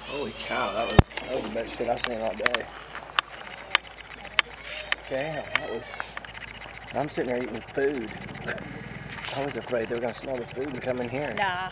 Holy cow, that was that was the best shit I've seen all day. Damn, that was. I'm sitting there eating food. I was afraid they were gonna smell the food and come in here. Nah.